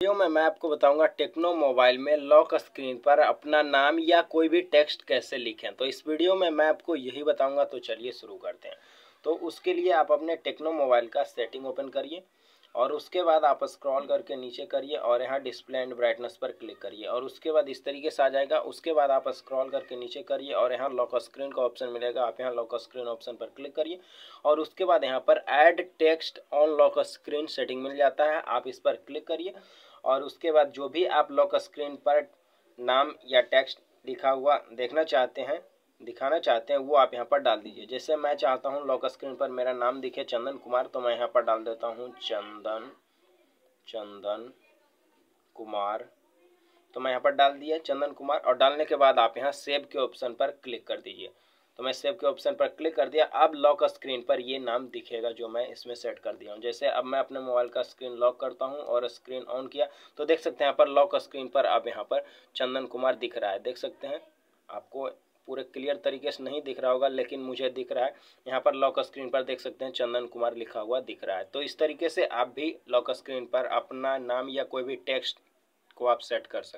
Video में मैं आपको बताऊँगा टेक्नो मोबाइल में लॉक स्क्रीन पर अपना नाम या कोई भी टेक्स्ट कैसे लिखें। तो इस वीडियो में मैं आपको यही बताऊँगा तो चलिए शुरू करते हैं। तो उसके लिए आप अपने टेक्नो मोबाइल का सेटिंग ओपन करिए। और उसके बाद आप स्क्रॉल करके नीचे करिए और यहाँ डिस्प्ले एंड ब्राइटनेस पर क्लिक करिए और उसके बाद इस तरीके से आ जाएगा। उसके बाद आप स्क्रॉल करके नीचे करिए और यहाँ लॉक स्क्रीन का ऑप्शन मिलेगा। आप यहाँ लॉक स्क्रीन ऑप्शन पर क्लिक करिए और उसके बाद यहाँ पर add text on lock screen setting मिल जाता है। आप इस पर क्लिक करिए और उसके बाद जो भी आप लॉक स्क्रीन पर नाम या टेक्स्ट लिखा हुआ देखना चाहते हैं दिखाना चाहते हैं, वो आप यहाँ पर डाल दीजिए। जैसे मैं चाहता हूँ लॉक स्क्रीन पर मेरा नाम दिखे चंदन कुमार तो मैं यहाँ पर डाल देता हूँ चंदन चंदन कुमार। तो मैं यहाँ पर डाल दिया चंदन कुमार, और डालने के बाद आप यहाँ सेव के ऑप्शन पर क्लिक कर दीजिए। तो मैं सेव के ऑप्शन पर क्लिक कर दिया। अब लॉक स्क्रीन पर ये नाम दिखेगा जो मैं इसमें सेट कर दिया हूँ। जैसे अब मैं अपने मोबाइल का स्क्रीन लॉक करता हूँ और स्क्रीन ऑन किया तो देख सकते हैं यहाँ पर लॉक स्क्रीन पर अब यहाँ पर चंदन कुमार दिख रहा है। देख सकते हैं, आपको पूरे क्लियर तरीके से नहीं दिख रहा होगा, लेकिन मुझे दिख रहा है। यहाँ पर लॉक स्क्रीन पर देख सकते हैं, चंदन कुमार लिखा हुआ दिख रहा है। तो इस तरीके से आप भी लॉक स्क्रीन पर अपना नाम या कोई भी टेक्स्ट को आप सेट कर सकते